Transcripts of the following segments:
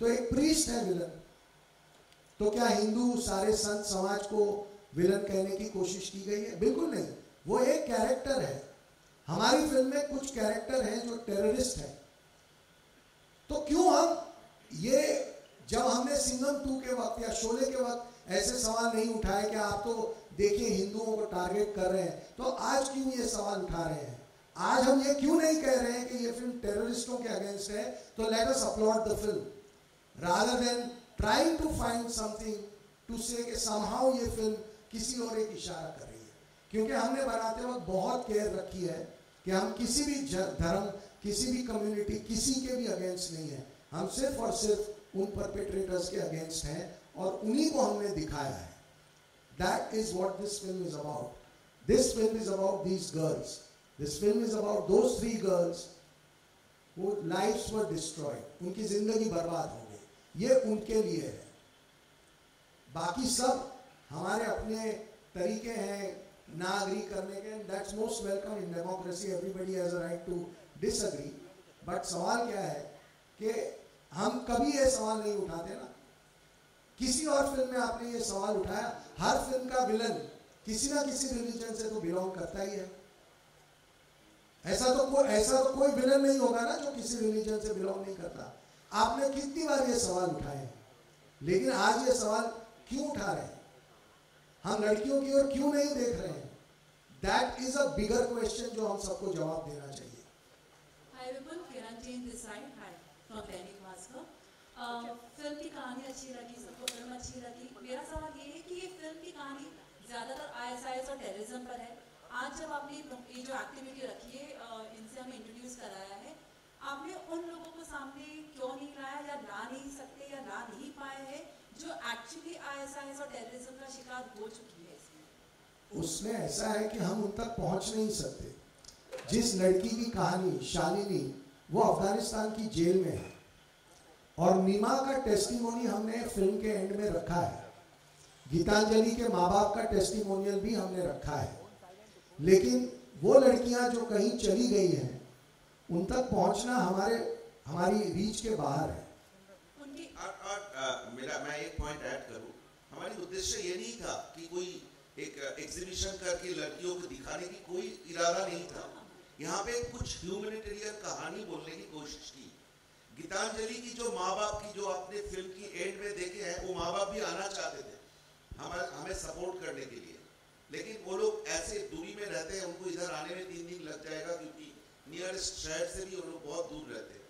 तो एक प्रीस्ट है विलन। तो क्या हिंदू सारे संत समाज को विलन कहने की कोशिश की गई है? बिल्कुल नहीं। वो एक कैरेक्टर है। हमारी फ़िल्म में कुछ कैरेक्टर हैं जो टेररिस्ट हैं। तो क्यों हम ये जब हमने सिंगम टू के वक्त या शोले के वक्त ऐसे सवाल नहीं उठाए कि आप तो देखिए हिंदुओं को टारगेट कर रहे हैं तो आज क्यों ये सवाल उठा रहे हैं? आज हम ये क्यों नहीं कह रहे हैं कि ये फ़िल्म टेररिस्टों के अगेंस्ट है? तो let us upload the film rather than trying to find something to say कि समहाउ ये फ़िल्म किसी और एक इशारा कर रही है। क्योंकि हमने बनाते वक्त बहुत केयर रखी है कि हम किसी भी धर्म, किसी भी कम्युनिटी किसी के भी अगेंस्ट नहीं है। हम सिर्फ़ और सिर्फ़ उन परपेट्रेटर्स के अगेंस्ट हैं और उन्हीं को हमने दिखाया है। That is what this film is about this film is about these girls this film is about दो थ्री गर्ल्स वो लाइफ्स वर डिस्ट्रॉयड उनकी ज़िंदगी बर्बाद हो ये उनके लिए है। बाकी सब हमारे अपने तरीके हैं ना अग्री करने के। That's most welcome in democracy everybody has right to disagree but सवाल क्या है कि हम कभी ये सवाल नहीं उठाते ना। किसी और फ़िल्म में आपने ये सवाल उठाया, हर फ़िल्म का विलन किसी ना किसी रिलीजन से तो बिलोंग करता ही है। ऐसा तो कोई ऐसा तो कोई विलन नहीं होगा ना जो किसी रिलीजन से बिलोंग नहीं करता। आपने कितनी बार ये सवाल उठाए? लेकिन आज ये सवाल क्यों उठा रहे हैं? हम लड़कियों की ओर क्यों नहीं देख रहे हैं? That is a bigger question जो हम सबको जवाब देना चाहिए. फ़िल्म की कहानी अच्छी लगी, सबको फ़िल्म अच्छी लगी। मेरा सवाल ये है कि ये फ़िल्म की कहानी ज़्यादातर आईएसआईएस और टेररिज्म पर है। आज जब आपने ये जो एक्टिविटी रखी है इनसे हमें इंट्रोड्यूस कराया है आपने उन लोगों को सामने क्यों नहीं लाया या ला नहीं सकते या ला नहीं पाए हैं जो एक्चुअली आईएसआईएस और टेररिज्म का शिकार हो चुकी है इसमें? उसमें ऐसा है कि हम उन तक पहुँच नहीं सकते। जिस लड़की की कहानी, शालिनी, वो अफ़गानिस्तान की जेल में है। और नीमा का टेस्टिमोनी हमने फ़िल्म के एंड में रखा है। गीतांजलि के माँ बाप का टेस्टिमोनियल भी हमने रखा है। लेकिन वो लड़कियाँ जो कहीं चली गई हैं उन तक पहुँचना हमारे हमारी रीच के बाहर है। और, और आ, मेरा मैं एक पॉइंट ऐड करूँ। हमारी उद्देश्य ये नहीं था कि कोई एक एग्जीबिशन करके लड़कियों को दिखाने की कोई इरादा नहीं था। यहाँ पे कुछ ह्यूमनिटेरियन कहानी बोलने की कोशिश की। गीतांजलि की जो माँ बाप की जो आपने फ़िल्म की एंड में देखे हैं वो माँ बाप भी आना चाहते थे हम हमें सपोर्ट करने के लिए। लेकिन वो लोग ऐसे दूरी में रहते हैं उनको इधर आने में तीन दिन लग जाएगा क्योंकि नियरेस्ट शहर से भी वो लोग बहुत दूर रहते हैं।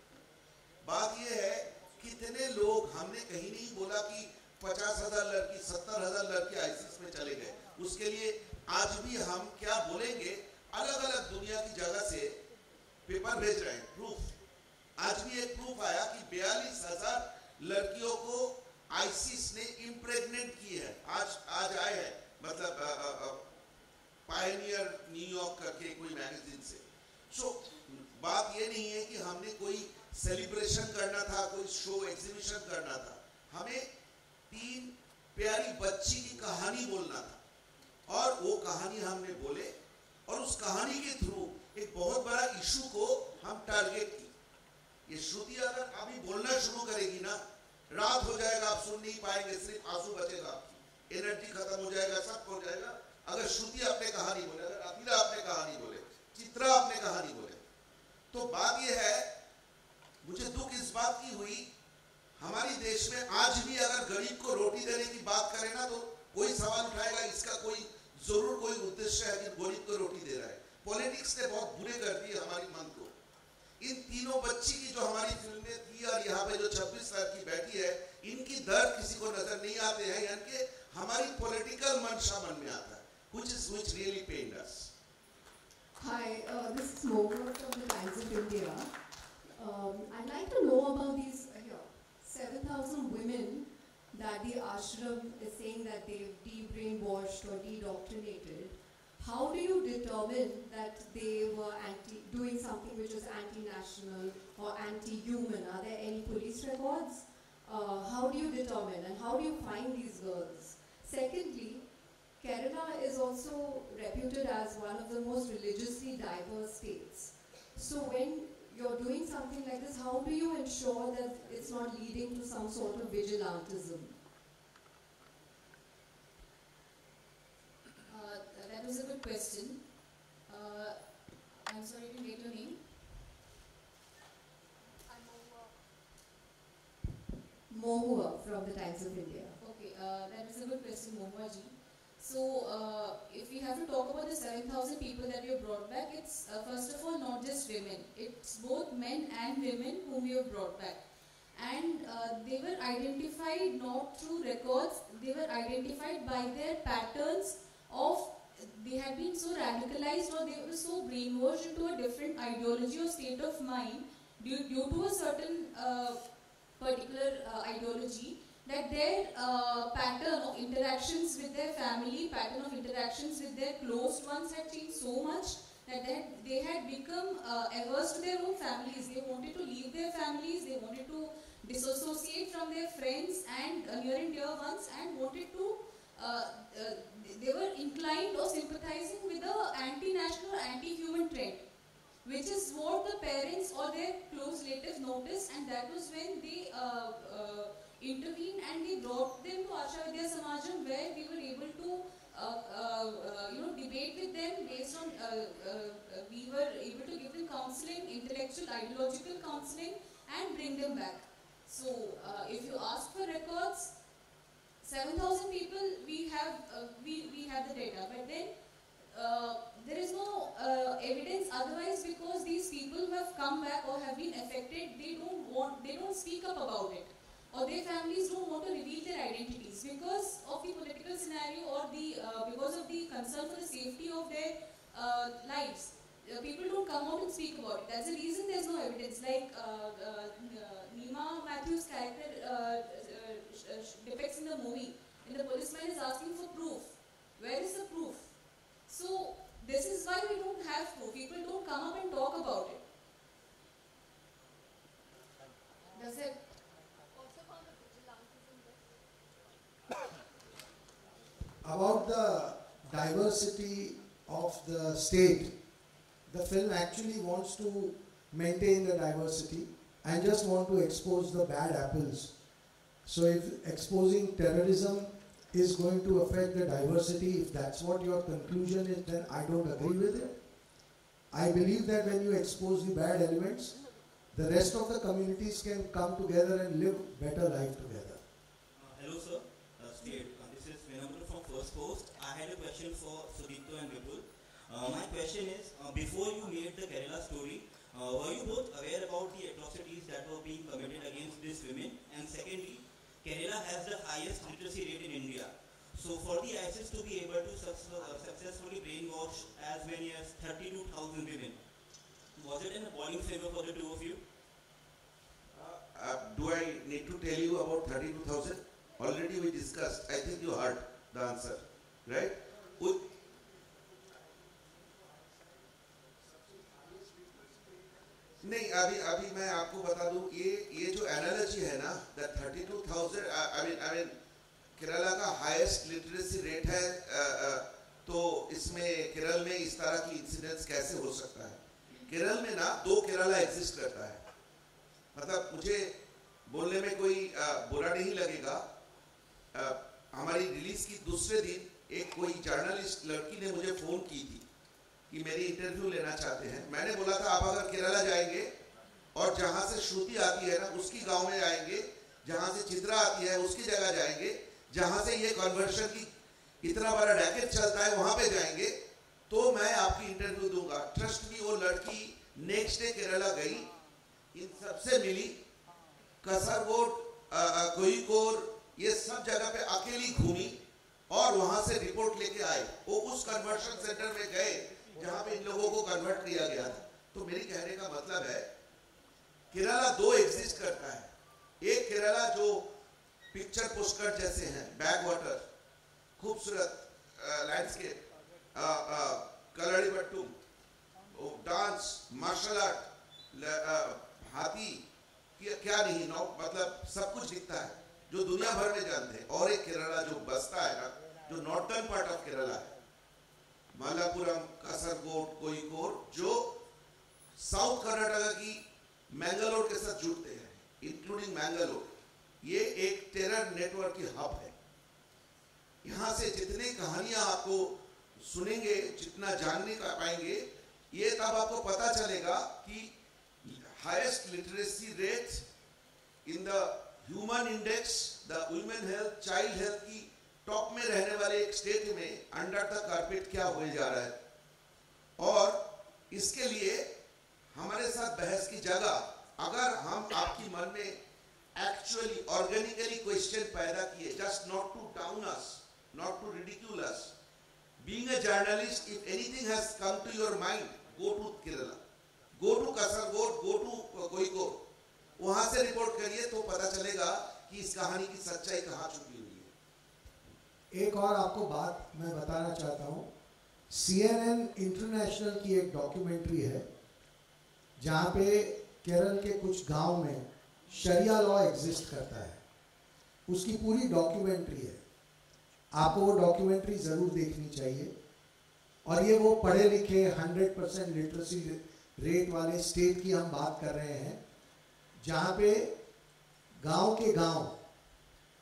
बात यह है कितने लोग, हमने कहीं नहीं बोला कि पचास हज़ार लड़की, सत्तर हज़ार लड़के आईसीस में चले गए। उसके लिए आज भी हम क्या बोलेंगे अलग अलग दुनिया की जगह से पेपर भेज रहे हैं प्रूफ आज भी एक प्रूफ आया कि बयालीस हज़ार लड़कियों को आईसीस ने इम्प्रेग्नेंट की है। आज आज आए हैं मतलब पायनियर न्यूयॉर्क करके कोई मैगजीन से। सो so, बात ये नहीं है कि हमने कोई सेलिब्रेशन करना था कोई शो एग्जीबिशन करना था। हमें तीन प्यारी बच्ची की कहानी बोलना था। और वो कहानी हमने बोले और उस कहानी के थ्रू एक बहुत बड़ा इशू को हम टारगेट की। ये श्रुति अगर अभी बोलना शुरू करेगी ना रात हो जाएगा आप सुन नहीं पाएँगे सिर्फ़ आँसू बचेगा एनर्जी खत्म हो जाएगा सब हो जाएगा। अगर श्रुति अपने कहानी बोले अगर अपने कहानी बोले चित्रा अपने कहानी बोले। तो बात यह है, मुझे दुख इस बात की हुई, हमारी देश में आज भी अगर गरीब को रोटी देने की बात करें ना तो कोई सवाल उठाएगा, इसका कोई, ज़रूर कोई उद्देश्य है कि गरीब को रोटी दे रहा है। पॉलिटिक्स ने बहुत बुरे कर दिए हमारी मन को। इन तीनों बच्ची की जो हमारी फ़िल्म थी और यहाँ पे जो 26 साल की बैठी है, इनकी दर्द किसी को नज़र नहीं आते हैं, यानी कि हमारी पॉलिटिकल मंशा मन में आता है। Is which really pained us. Hi, uh, this is Moga from the Times of India. Um, I'd like to know about these uh, here, 7,000 women that the ashram is saying that they've de-brainwashed or de-doctrinated. How do you determine that they were anti, doing something which is anti-national or anti-human? Are there any police records? Uh, how do you determine and how do you find these girls? Secondly, Kerala is also reputed as one of the most religiously diverse states. So when you're doing something like this, how do you ensure that it's not leading to some sort of vigilantism? Uh, that was a good question. Uh, I'm sorry to get your name. Mohua from the Times of India. Okay, uh, that is a good question, Mohua ji. So, uh, if we have to talk about the 7,000 people that we have brought back, it's uh, first of all not just women. It's both men and women whom we have brought back. And uh, they were identified not through records, they were identified by their patterns of they had been so radicalized or they were so brainwashed into a different ideology or state of mind due, due to a certain uh, particular uh, ideology that their uh, pattern of interactions with their family, pattern of interactions with their closed ones had changed so much that they had, they had become uh, averse to their own families. They wanted to leave their families, they wanted to disassociate from their friends and uh, near and dear ones and wanted to, uh, uh, they were inclined or sympathizing with the anti-national, anti-human trend which is what the parents or their close relatives noticed and that was when they uh, uh, intervened and we brought them to Asha Vidya Samajam where we were able to uh, uh, you know debate with them based on uh, uh, uh, we were able to give them counseling intellectual ideological counseling and bring them back. So uh, if you ask for records 7000 people we have we, we have the data. But then there is no evidence otherwise because these people who have come back or have been affected they don't want they don't speak up about it. Or their families don't want to reveal their identities because of the political scenario or the uh, because of the concern for the safety of their uh, lives. Uh, people don't come out and speak about it. That's the reason there's no evidence. Like uh, uh, Nima Matthews character uh, uh, uh, depicts in the movie and the policeman is asking for proof. Where is the proof? So this is why we don't have proof. People don't come up and talk about it. Does it? About the diversity of the state, the film actually wants to maintain the diversity and just want to expose the bad apples. So if exposing terrorism is going to affect the diversity, if that's what your conclusion is, then I don't agree with it. I believe that when you expose the bad elements, the rest of the communities can come together and live better life together. Uh, hello, sir. Uh. Uh, this is Vinamra from First Post. Had a question for Sudipto and Vipul. Uh, my question is, uh, before you made the Kerala story, uh, were you both aware about the atrocities that were being committed against these women? And secondly, Kerala has the highest literacy rate in India. So for the ISIS to be able to uh, successfully brainwash as many as 32,000 women, was it in a boiling favor for the two of you? Uh, do I need to tell you about 32,000? Already we discussed. I think you heard the answer, Would- नहीं अभी अभी मैं आपको बता दूँ ये ये जो एनालॉजी है ना the 32,000 I mean I mean Kerala का हाईएस्ट लिटरेसी रेट है अ, अ, तो इसमें केरल में इस तरह की इंसिडेंट्स कैसे हो सकता है? केरल में ना दो केरला एग्जिस्ट करता है। मतलब मुझे बोलने में कोई बुरा नहीं लगेगा। हमारी रिलीज़ की दूसरे दिन एक कोई जर्नलिस्ट लड़की ने मुझे फ़ोन की थी कि मेरी इंटरव्यू लेना चाहते हैं। मैंने बोला था आप अगर केरला जाएँगे और जहाँ से श्रुति आती है ना उसकी गाँव में जाएँगे जहाँ से चित्रा आती है उसकी जगह जाएँगे जहाँ से ये कन्वर्शन की इतना बड़ा रैकेट चलता है वहाँ पे जाएँगे तो मैं आपकी इंटरव्यू दूँगा। ट्रस्ट भी वो लड़की नेक्स्ट डे केरला गई इन सबसे मिली अ, अ, ये सब जगह पे अकेली घूमी। और वहाँ से रिपोर्ट लेके आए। वो उस कन्वर्शन सेंटर में गए, जहाँ पे इन लोगों को कन्वर्ट किया गया था। तो मेरी कहने का मतलब है, केरला दो एग्जिस्ट करता है। एक केरला जो पिक्चर पोस्टकार्ड जैसे हैं बैक वाटर खूबसूरत लैंडस्केप कलड़ी बट्टू डांस मार्शल आर्ट हाथी, क्या क्या नहीं, नौ मतलब सब कुछ दिखता है। जो दुनिया भर में जानते हैं, और एक केरला जो बसता है ना, जो नॉर्थर्न पार्ट ऑफ़ केरला है, मालापुरम, कासरगोड कोयिकोड जो साउथ कर्नाटका की मैंगलोर के साथ जुड़ते हैं इंक्लूडिंग मैंगलोर ये एक टेरर नेटवर्क की हब है। यहाँ से जितनी कहानियाँ आपको सुनेंगे, जितना जानने का पाएँगे, ये तब आपको पता चलेगा कि highest literacy rate in the human index the women health child health की टॉप में रहने वाले एक स्टेट में अंडर द कारपेट क्या होने जा रहा है? और इसके लिए हमारे साथ बहस की जगह, अगर हम आपकी मन में एक्चुअली ऑर्गेनिकली क्वेश्चन पैदा किए just not to down us not to ridicule us being a journalist if anything has come to your mind go to Kerala go to Kasaragod go to Kozhikode वहाँ से report करिए कि इस कहानी की सच्चाई कहाँ छुपी हुई है? एक और आपको बात मैं बताना चाहता हूँ। सीएनएन इंटरनेशनल की एक डॉक्यूमेंट्री है, जहाँ पे केरल के कुछ गाँव में शरिया लॉ एग्जिस्ट करता है। उसकी पूरी डॉक्यूमेंट्री है। आपको वो डॉक्यूमेंट्री ज़रूर देखनी चाहिए। और ये वो पढ़े लिखे हंड्रेड परसेंट लिटरेसी रेट वाले स्टेट की हम बात कर रहे हैं, जहाँ पे गाँव के गाँव,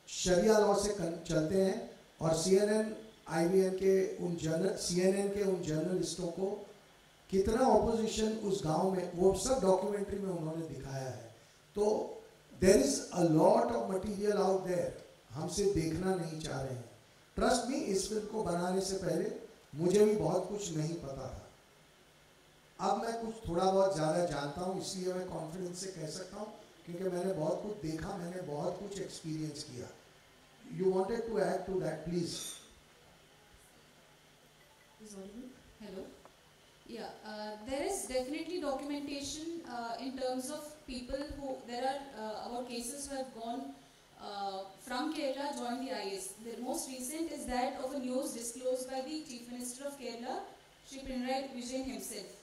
शरिया लॉ से चलते हैं और C N N I B N के उन जर्नल सी एन एन के उन जर्नलिस्टों को कितना ऑपोजिशन उस गाँव में, वो सब डॉक्यूमेंट्री में उन्होंने दिखाया है। तो there is a lot of material out there हमसे देखना नहीं चाह रहे हैं। ट्रस्ट मी इस फ़िल्म को बनाने से पहले मुझे भी बहुत कुछ नहीं पता था। अब मैं कुछ थोड़ा बहुत ज़्यादा जानता हूँ, इसलिए मैं कॉन्फिडेंस से कह सकता हूँ। क्योंकि मैंने बहुत कुछ देखा मैंने बहुत कुछ एक्सपीरियंस किया you wanted to add to that please Hello. Yeah, uh, there is definitely documentation uh, in terms of people who there are uh, about cases who have gone uh, from Kerala joined the IS. The most recent is that of a news disclosed by the Chief Minister of Kerala, Shri Pinarayi Vijayan himself.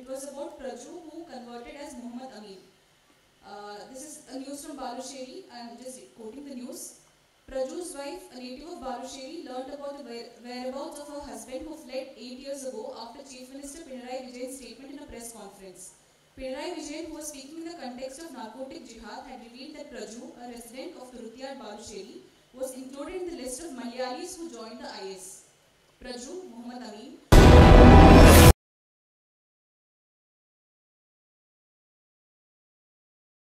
It was about Praju who converted as Muhammad Amin. Uh, this is a news from Balusheri. I am just quoting the news. Praju's wife, a native of Balusheri, learnt about the whereabouts of her husband who fled eight years ago after Chief Minister Pinarayi Vijayan's statement in a press conference. Pinarayi Vijayan, who was speaking in the context of narcotic jihad, had revealed that Praju, a resident of Turutiyar Balusheri, was included in the list of Malayalis who joined the IS. Praju, Muhammad Amin,